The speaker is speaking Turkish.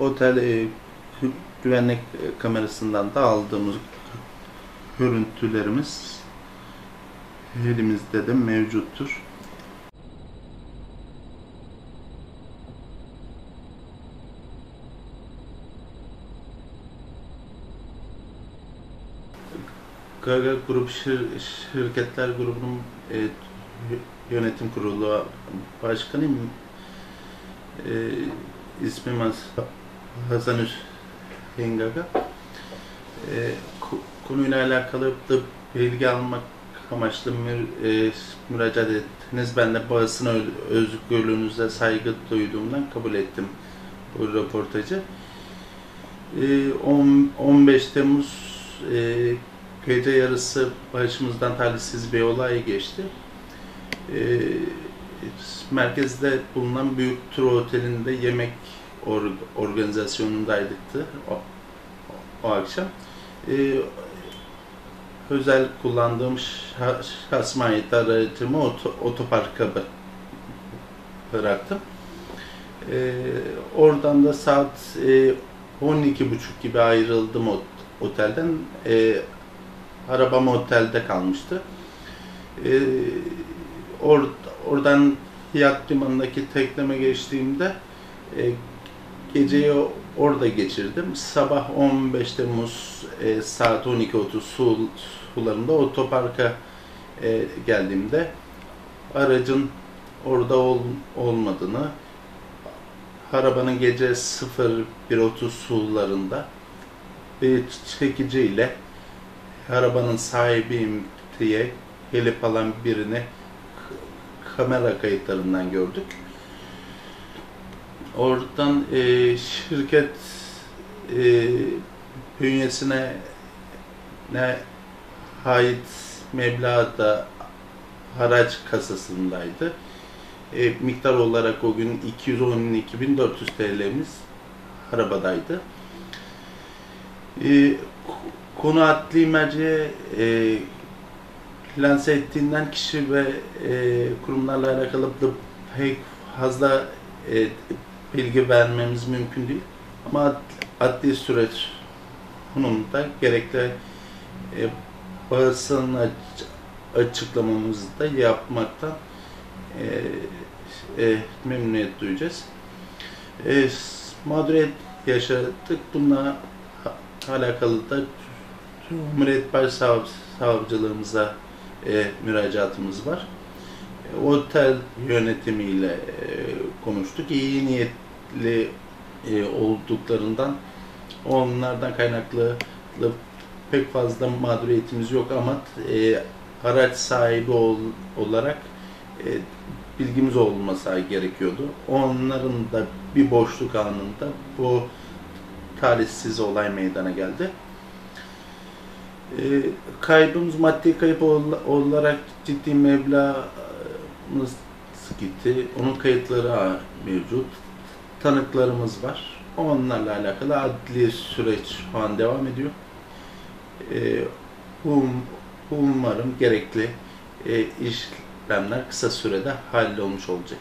otel e, gü- güvenlik kamerasından da aldığımız görüntülerimiz elimizde de mevcuttur. Gaga Grup şir- Şirketler Grubu'nun e, yönetim kurulu başkanıyım. E, ismim Has- Hasan Hüseyin Gaga. E, konuyla alakalı da bilgi almak amaçlı mür, e, müracaat ettiniz. Ben de basın özgürlüğünüze saygı duyduğumdan kabul ettim bu röportajı. E, on- 15 Temmuz e, gece yarısı başımızdan talihsiz bir olay geçti. E, merkezde bulunan Büyük Tur Oteli'nde yemek or- organizasyonundaydıktı o, o akşam. E, özel kullandığım şah- şahsıma ait aracımı oto, otoparka bı- bıraktım. E, oradan da saat e, 12.30 gibi ayrıldım ot- otelden. E, arabam otelde kalmıştı. E, or, oradan Hiyat Limanı'ndaki tekleme geçtiğimde e, geceyi orada geçirdim. Sabah 15 Temmuz e, saat 12.30 su, sularında otoparka e, geldiğimde aracın orada ol, olmadığını, arabanın gece 01.30 sularında bir çekiciyle arabanın sahibiyim diye gelip alan birini kamera kayıtlarından gördük. Oradan e, şirket e, bünyesine ne ait meblağ da haraç kasasındaydı. E, miktar olarak o gün 212.400 TL'miz arabadaydı. E, konu adli merceğe e, lanse ettiğinden kişi ve e, kurumlarla alakalı da pek fazla e, bilgi vermemiz mümkün değil. Ama ad- adli süreç sonunda gerekli e, basın aç- açıklamamızı da yapmaktan e, e, memnuniyet duyacağız. E, mağduriyet yaşadık. Bununla alakalı da Cumhuriyet Başsavcılığımıza e, müracaatımız var. E, otel yönetimiyle e, konuştuk. İyi niyetli e, olduklarından onlardan kaynaklı pek fazla mağduriyetimiz yok ama e, araç sahibi ol, olarak e, bilgimiz olması gerekiyordu. Onların da bir boşluk anında bu talihsiz olay meydana geldi. E, kaybımız maddi kayıp ol- olarak ciddi meblağımız gitti. Onun kayıtları mevcut. Tanıklarımız var. Onlarla alakalı adli süreç şu an devam ediyor. E, um, umarım gerekli e, işlemler kısa sürede hallolmuş olacak.